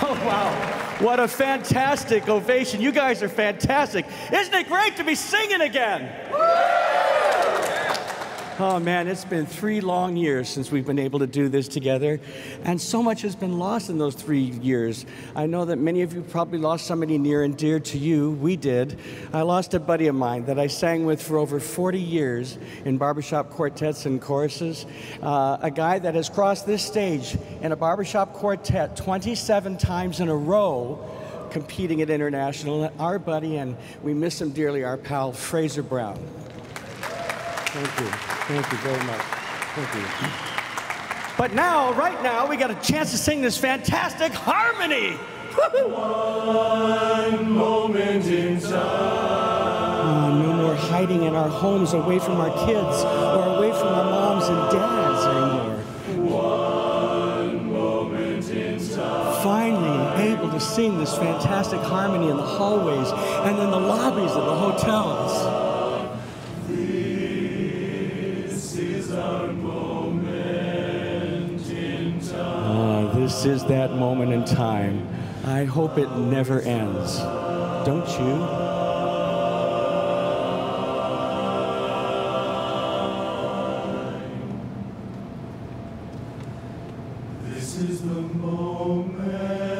Oh, wow. What a fantastic ovation. You guys are fantastic. Isn't it great to be singing again? Oh man, it's been three long years since we've been able to do this together, and so much has been lost in those three years. I know that many of you probably lost somebody near and dear to you. We did. I lost a buddy of mine that I sang with for over 40 years in barbershop quartets and choruses. Uh, a guy that has crossed this stage in a barbershop quartet 27 times in a row competing at international. Our buddy, and we miss him dearly, our pal Fraser Brown. Thank you. Thank you very much. Thank you. But now, right now, we got a chance to sing this fantastic harmony. One moment in time. Oh, no more hiding in our homes away from our kids or away from our moms and dads anymore. One moment in time. Finally able to sing this fantastic harmony in the hallways and in the lobbies of the hotels. This is that moment in time. I hope it never ends. Don't you? This is the moment.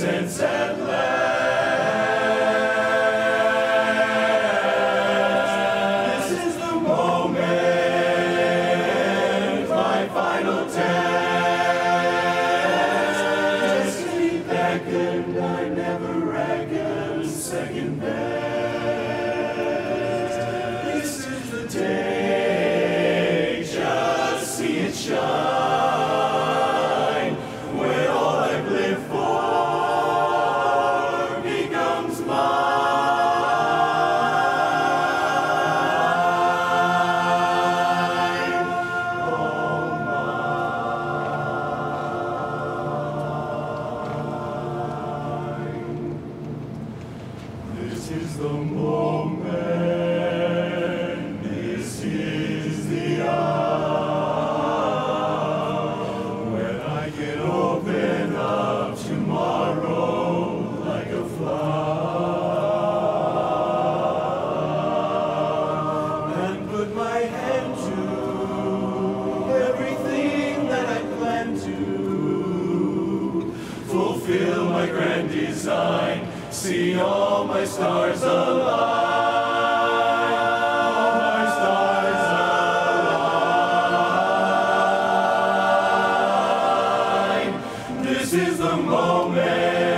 make some sense fulfill my grand design, see all my stars alive. This is the moment.